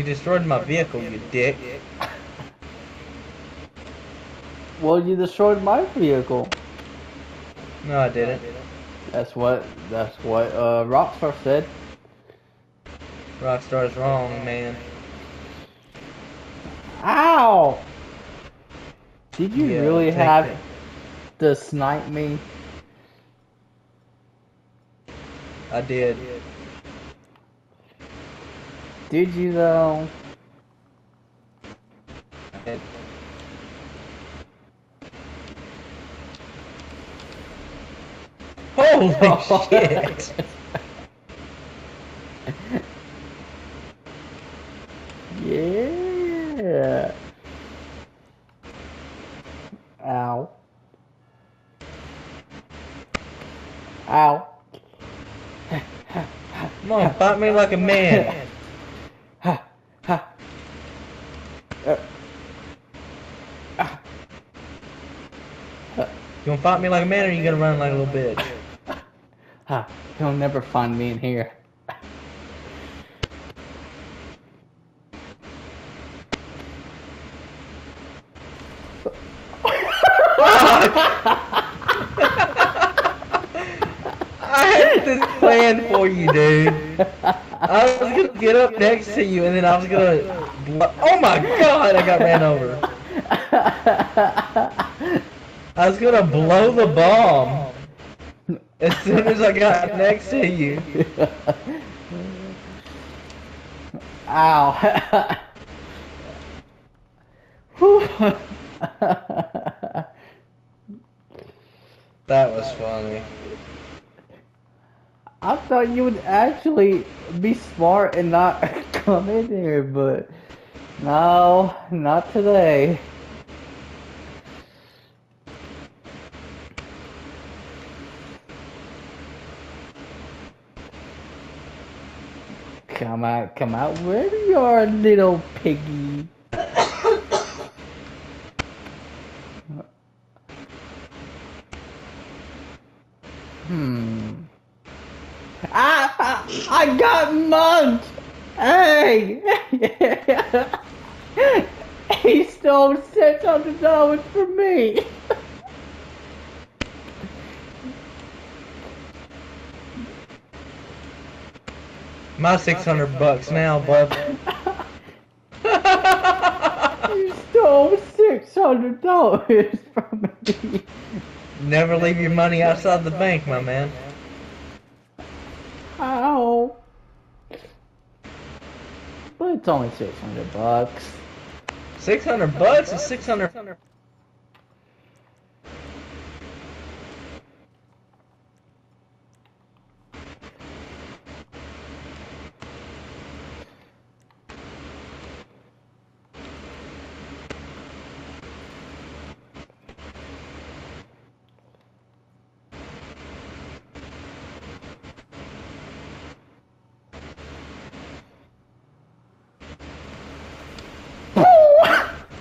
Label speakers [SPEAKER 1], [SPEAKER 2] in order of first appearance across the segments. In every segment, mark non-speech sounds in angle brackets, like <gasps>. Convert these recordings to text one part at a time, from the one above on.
[SPEAKER 1] You destroyed my vehicle, you dick.
[SPEAKER 2] Well, you destroyed my vehicle.
[SPEAKER 1] No, I didn't.
[SPEAKER 2] That's what that's what uh, Rockstar said.
[SPEAKER 1] Rockstar's wrong, man.
[SPEAKER 2] Ow! Did you
[SPEAKER 1] Yeah,
[SPEAKER 2] really have to snipe me?
[SPEAKER 1] I did.
[SPEAKER 2] Did you though?
[SPEAKER 1] I did. Holy <laughs> shit!
[SPEAKER 2] yeah. Ow. Ow.
[SPEAKER 1] Come on, fight me like a man. <laughs>
[SPEAKER 2] Ha, ha. Uh, ah,
[SPEAKER 1] You gonna fight me like a man or you gonna run like a little bitch? <laughs>
[SPEAKER 2] ha. You'll never find me in here.
[SPEAKER 1] I had this plan for you, dude. I was gonna get up next to you and then I was gonna. Oh my god, I got ran over. <laughs> I was gonna blow the bomb as soon as I got next to you. <laughs>
[SPEAKER 2] Ow. <laughs>
[SPEAKER 1] That was funny.
[SPEAKER 2] I thought you would actually be smart and not <laughs> come in here, but no, not today. Come out, come out, wherever you are, little piggy. Hmm. Ah, I got mugged! Hey! <laughs> he stole $600 from me!
[SPEAKER 1] My 600 bucks now, bub.
[SPEAKER 2] you stole $600 from me!
[SPEAKER 1] Never leave your money outside the bank, my man.
[SPEAKER 2] Ow! But it's only 600 bucks.
[SPEAKER 1] 600 bucks is 600.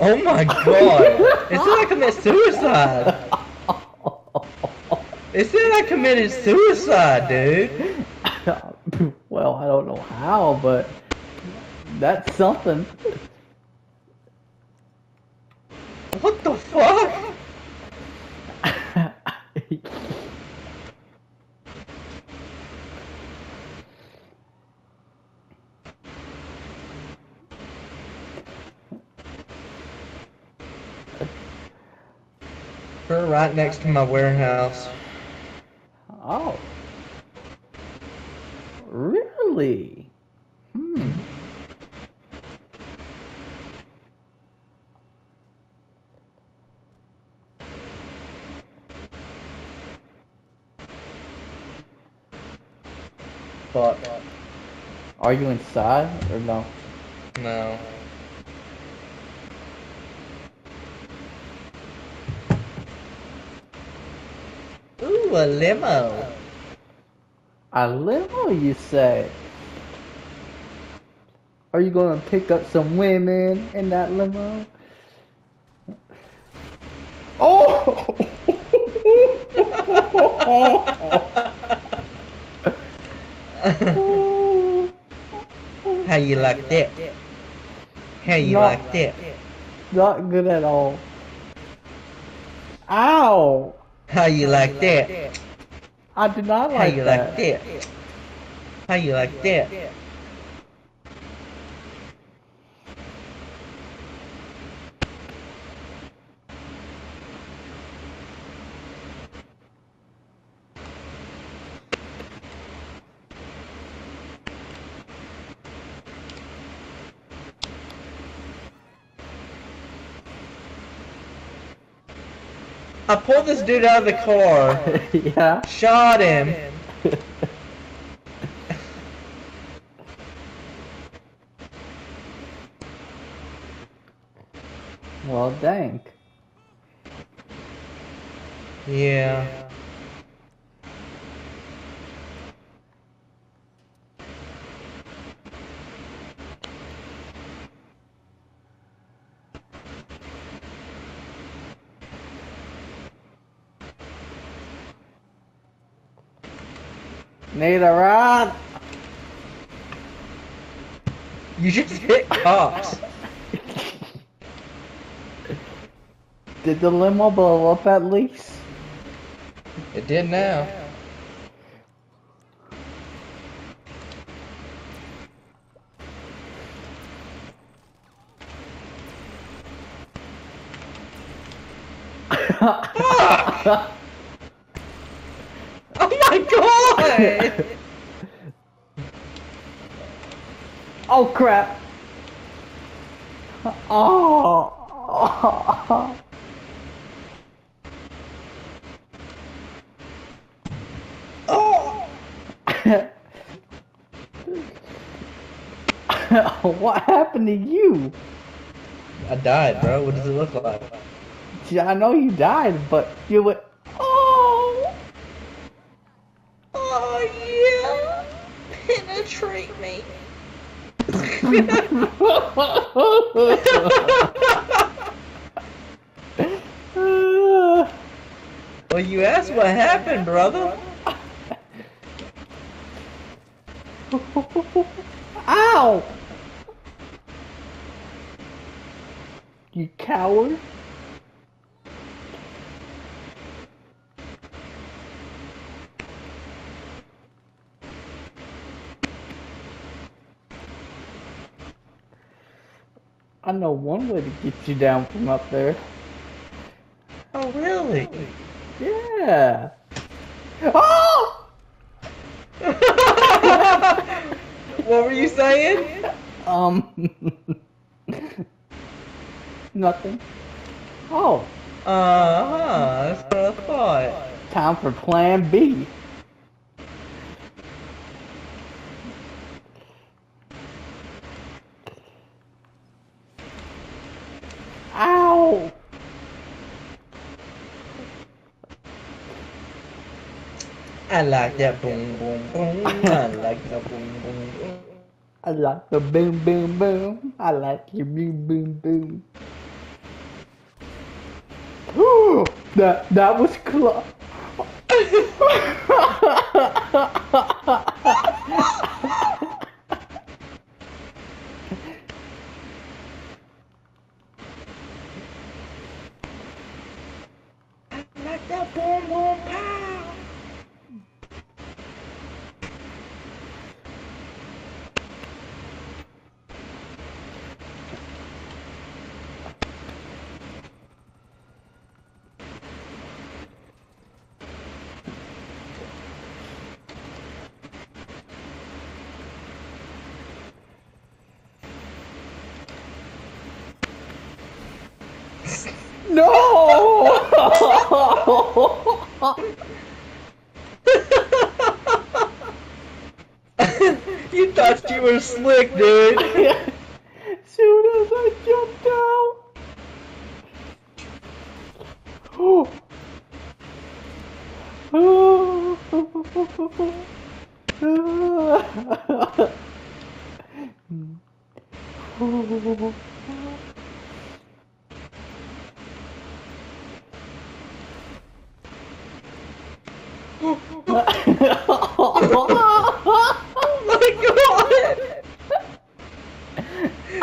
[SPEAKER 1] Oh my god! It said I committed suicide! It said I committed suicide, dude!
[SPEAKER 2] well, I don't know how, but that's something.
[SPEAKER 1] What the fuck? We're right next to my warehouse.
[SPEAKER 2] oh. Really? Hmm.
[SPEAKER 1] Fuck.
[SPEAKER 2] Are you inside or no?
[SPEAKER 1] No. Ooh, a limo.
[SPEAKER 2] A limo, you say? Are you gonna pick up some women in that limo? Oh! <laughs>
[SPEAKER 1] How you like that? How you
[SPEAKER 2] Not-
[SPEAKER 1] like that?
[SPEAKER 2] Not good at all. Ow!
[SPEAKER 1] How you like that?
[SPEAKER 2] I do not
[SPEAKER 1] How you
[SPEAKER 2] that.
[SPEAKER 1] like that? How you like that? I pulled this dude out of the car, <laughs>
[SPEAKER 2] yeah.
[SPEAKER 1] shot him,
[SPEAKER 2] well, dang.
[SPEAKER 1] Yeah.
[SPEAKER 2] Need a rod.
[SPEAKER 1] You just hit cops.
[SPEAKER 2] Did the limo blow up at least?
[SPEAKER 1] It did now. <laughs> Oh my god!
[SPEAKER 2] Oh crap! Oh!
[SPEAKER 1] oh! <laughs>
[SPEAKER 2] what happened to you?
[SPEAKER 1] I died, bro. What does it look like?
[SPEAKER 2] I know you died, but you went. Oh!
[SPEAKER 1] Oh yeah! Penetrate me. Well, you asked what happened, brother. <laughs>
[SPEAKER 2] Ow! You coward! I know one way to get you down from up there.
[SPEAKER 1] Oh, really?
[SPEAKER 2] Yeah. Oh!
[SPEAKER 1] what were you saying?
[SPEAKER 2] Um. Nothing. Oh,
[SPEAKER 1] Uh huh. That's what I thought.
[SPEAKER 2] time for Plan B. Ow!
[SPEAKER 1] I like that boom boom boom. I like that boom boom boom.
[SPEAKER 2] I like the boom boom boom. I like your boom boom boom. Ooh, that <laughs> that was close. <laughs>
[SPEAKER 1] I like that boom boom pow.
[SPEAKER 2] no! <laughs>
[SPEAKER 1] you thought you were slick, dude. <laughs>
[SPEAKER 2] Soon as I jumped out. Oh. <gasps> <laughs>
[SPEAKER 1] oh my god!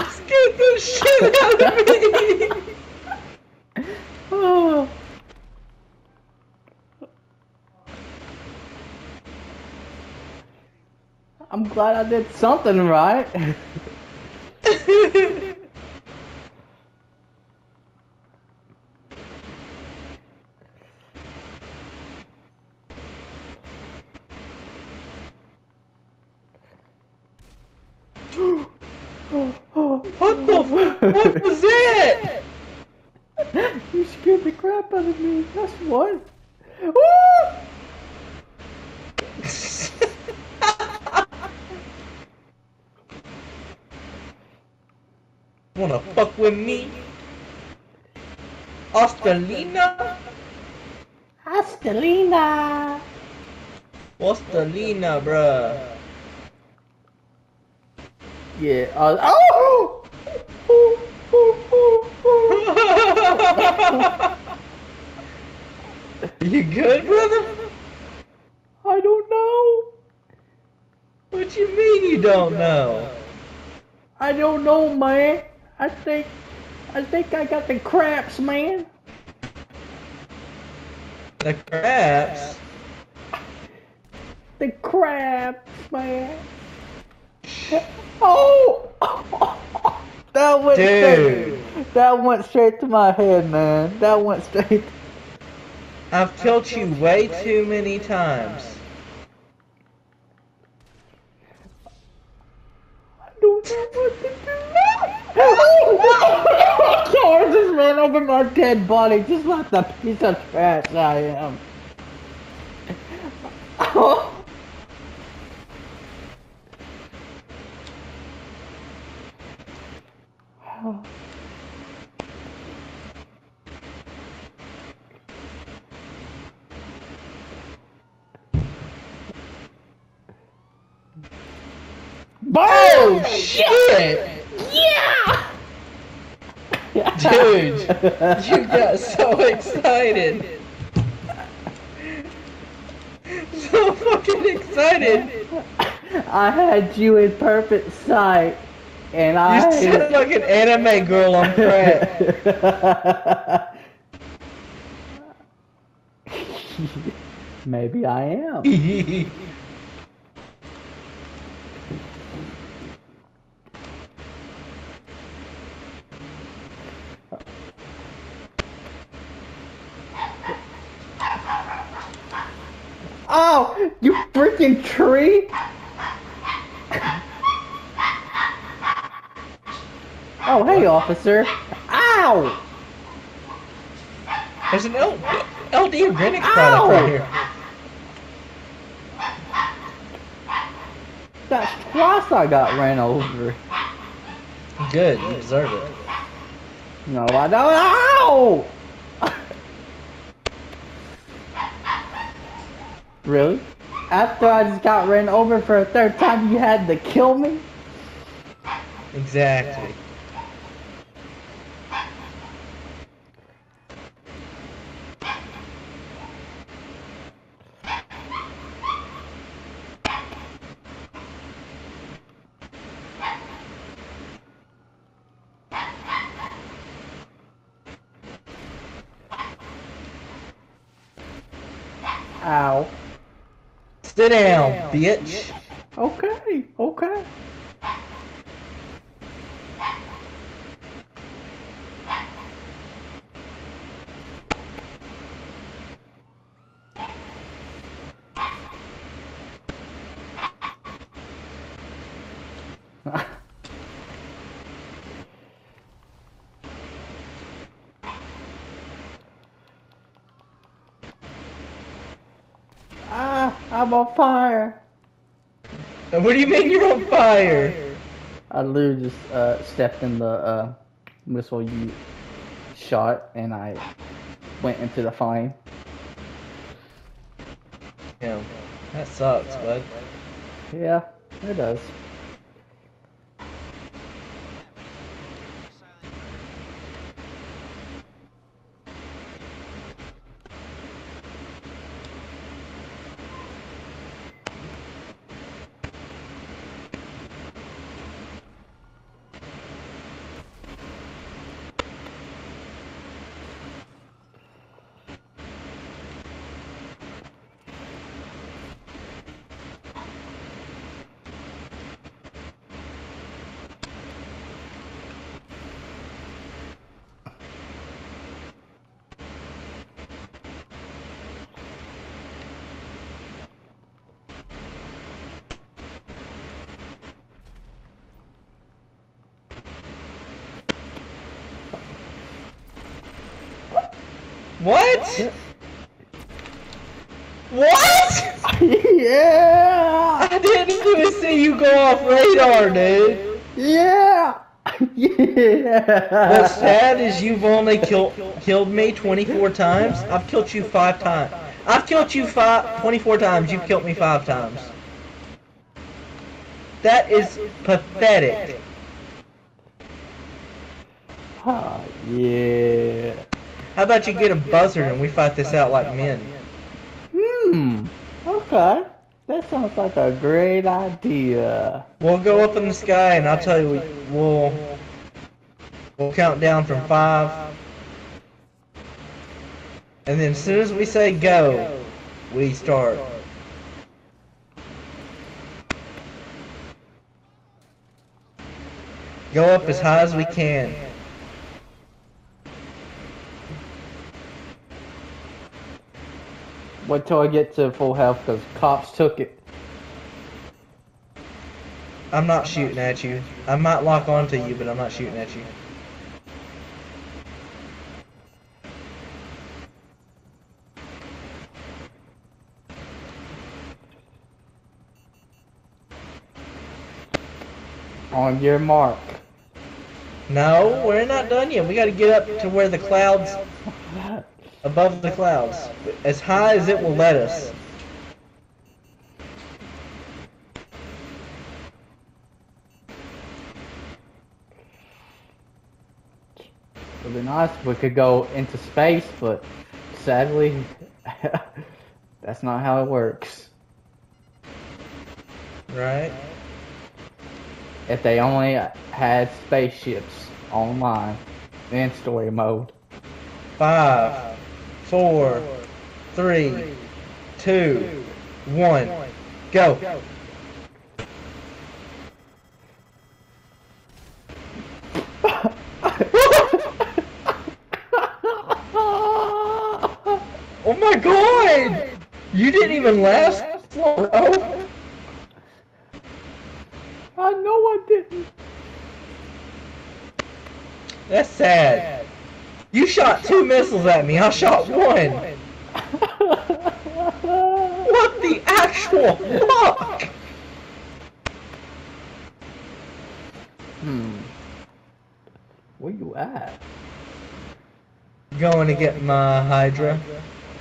[SPEAKER 1] Scared the shit
[SPEAKER 2] Glad I did something right. <laughs>
[SPEAKER 1] What the? f- What was that? <laughs>
[SPEAKER 2] you scared the crap out of me. That's what. Woo!
[SPEAKER 1] Wanna fuck with me? Australina?
[SPEAKER 2] Astelina.
[SPEAKER 1] Australina, bruh.
[SPEAKER 2] Yeah. Uh, oh! <laughs>
[SPEAKER 1] you good, brother?
[SPEAKER 2] I don't know.
[SPEAKER 1] What you mean you don't know?
[SPEAKER 2] I don't know, man. I think, I think I got the cramps, man.
[SPEAKER 1] The craps?
[SPEAKER 2] The cramps, man. Oh! <laughs> That went
[SPEAKER 1] Dude.
[SPEAKER 2] straight. That went straight to my head, man. That went straight.
[SPEAKER 1] I've killed you way too many times.
[SPEAKER 2] I don't know what to do. Oh! Car just ran over my dead body, just like the piece of trash I am. Oh.
[SPEAKER 1] Oh shit!
[SPEAKER 2] Yeah!
[SPEAKER 1] Dude, <laughs> you got so excited. So fucking excited.
[SPEAKER 2] I had you in perfect sight, and I.
[SPEAKER 1] You sound like an anime girl on crack. <laughs>
[SPEAKER 2] Maybe I am. <laughs> Oh, you freaking tree! Oh, hey, officer. Ow!
[SPEAKER 1] There's an L- LD Greenwich product right here.
[SPEAKER 2] That's twice I got ran over.
[SPEAKER 1] Good, you deserve it.
[SPEAKER 2] No, I don't. Ow! Really? After I just got ran over for a third time, you had to kill me?
[SPEAKER 1] Exactly.
[SPEAKER 2] Ow.
[SPEAKER 1] Sit down, bitch.
[SPEAKER 2] Okay, okay. ah, I'm on fire.
[SPEAKER 1] What do you mean you're on fire?
[SPEAKER 2] I literally just uh, stepped in the uh, missile you shot, and I went into the flame.
[SPEAKER 1] Damn, that sucks, bud.
[SPEAKER 2] Yeah, it does.
[SPEAKER 1] What? What? <laughs>
[SPEAKER 2] yeah!
[SPEAKER 1] I didn't even see you go off radar, dude.
[SPEAKER 2] Yeah! <laughs> yeah!
[SPEAKER 1] What's sad is you've only killed killed me 24 times. I've killed you five times. I've killed you five 24 times. You've killed me five times. That is pathetic.
[SPEAKER 2] Ah, yeah.
[SPEAKER 1] How about you get a buzzard and we fight this out like men?
[SPEAKER 2] Hmm. Okay. That sounds like a great idea.
[SPEAKER 1] We'll go up in the sky and I'll tell you, we- we'll we'll count down from five, and then as soon as we say go, we start. Go up as high as we can.
[SPEAKER 2] Wait till I get to full health because cops took it.
[SPEAKER 1] I'm not shooting at you. I might lock onto you, but I'm not shooting at you.
[SPEAKER 2] On your mark.
[SPEAKER 1] No, we're not done yet. We got to get up to where the clouds, above the clouds, as high as it will let us.
[SPEAKER 2] It'd be nice if we could go into space, but sadly, <laughs> that's not how it works.
[SPEAKER 1] Right?
[SPEAKER 2] If they only had spaceships online in story mode.
[SPEAKER 1] Five, four, three, two, one, go. <laughs> Oh my god! You didn't even last long, bro.
[SPEAKER 2] I know I didn't.
[SPEAKER 1] That's sad. You shot two missiles at me. I shot one. What the actual fuck?
[SPEAKER 2] hmm. Where you at?
[SPEAKER 1] Going to get my Hydra.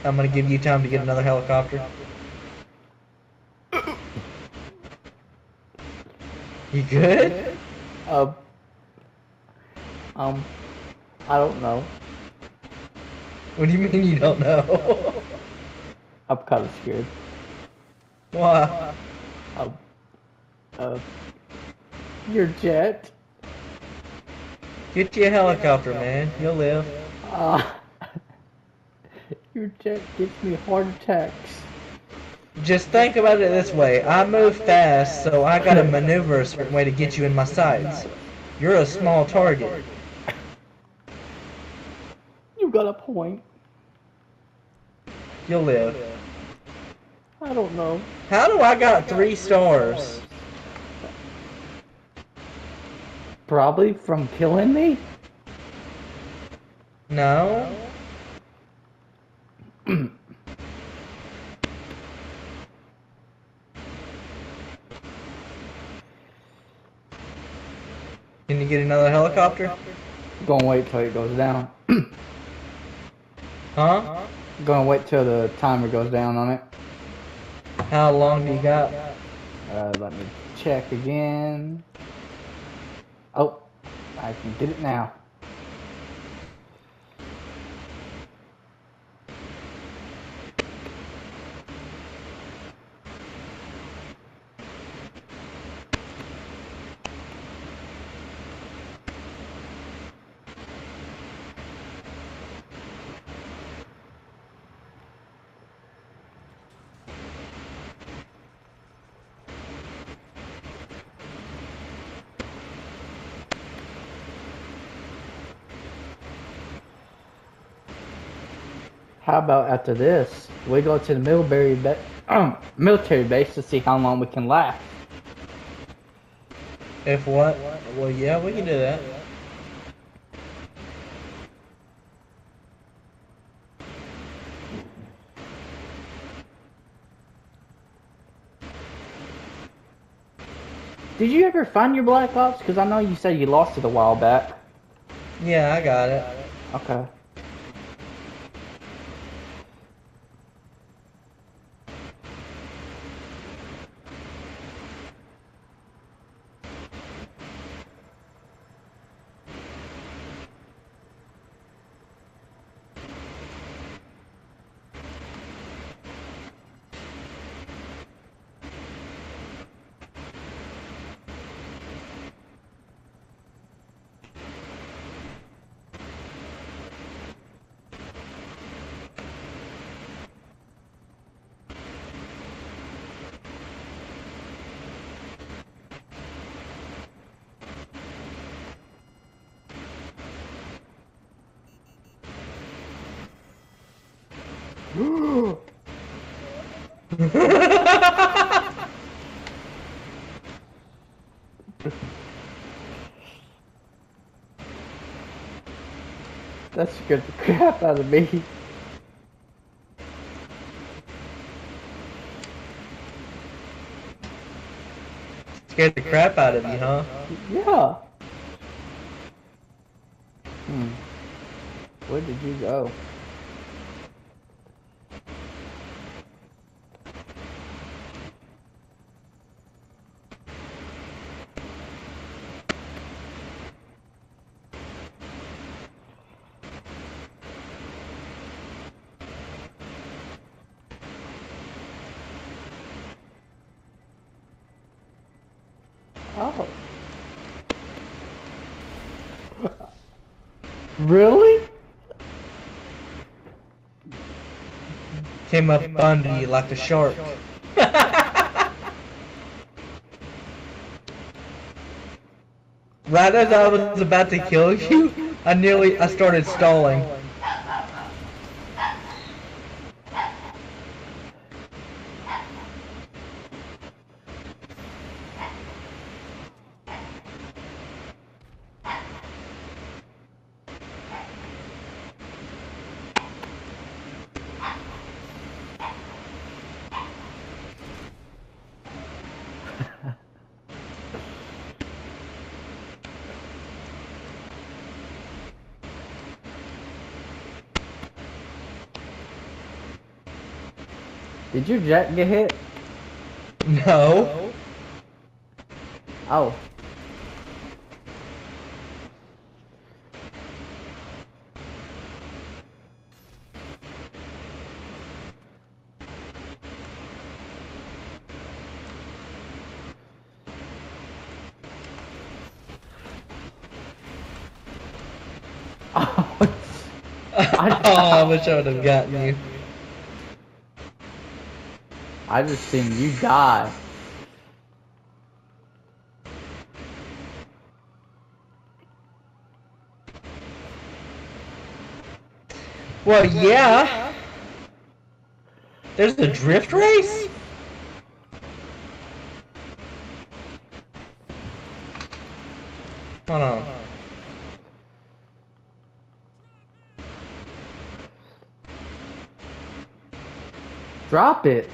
[SPEAKER 1] I'm gonna give you time to get another helicopter. You good?
[SPEAKER 2] Uh, um, I don't know.
[SPEAKER 1] What do you mean you don't know? <laughs>
[SPEAKER 2] I'm kind of scared.
[SPEAKER 1] Why?
[SPEAKER 2] Uh, your jet.
[SPEAKER 1] Get you a helicopter, man. You'll live.
[SPEAKER 2] Uh, <laughs> your jet gives me heart attacks.
[SPEAKER 1] Just think about it this way. I move fast, so I gotta maneuver a certain way to get you in my sights. You're a small target.
[SPEAKER 2] You got a point.
[SPEAKER 1] You'll live.
[SPEAKER 2] I don't know.
[SPEAKER 1] How do I got three stars?
[SPEAKER 2] Probably from killing me.
[SPEAKER 1] No? Can you get another helicopter?
[SPEAKER 2] Gonna wait till it goes down. <clears throat>
[SPEAKER 1] Huh?
[SPEAKER 2] Gonna wait till the timer goes down on it.
[SPEAKER 1] How long do you got?
[SPEAKER 2] Uh, let me check again. Oh, I can get it now. How about after this, we go to the military, ba um, military base to see how long we can last.
[SPEAKER 1] If what? Well, yeah, we can do that.
[SPEAKER 2] Did you ever find your Black Ops? Because I know you said you lost it a while back.
[SPEAKER 1] Yeah, I got it.
[SPEAKER 2] Okay. <gasps> That scared the crap out of me.
[SPEAKER 1] Scared the crap out of me, huh?
[SPEAKER 2] Yeah. Hmm. Where did you go? Oh. Really?
[SPEAKER 1] Came up under you like a shark. <laughs> right as I was about to kill you, I nearly I started stalling.
[SPEAKER 2] Did your jet get hit?
[SPEAKER 1] No.
[SPEAKER 2] Oh. Oh, <laughs>
[SPEAKER 1] oh, I wish I would have gotten you.
[SPEAKER 2] I just seen you die.
[SPEAKER 1] Well, yeah. There's a drift race? Hold on.
[SPEAKER 2] Drop it.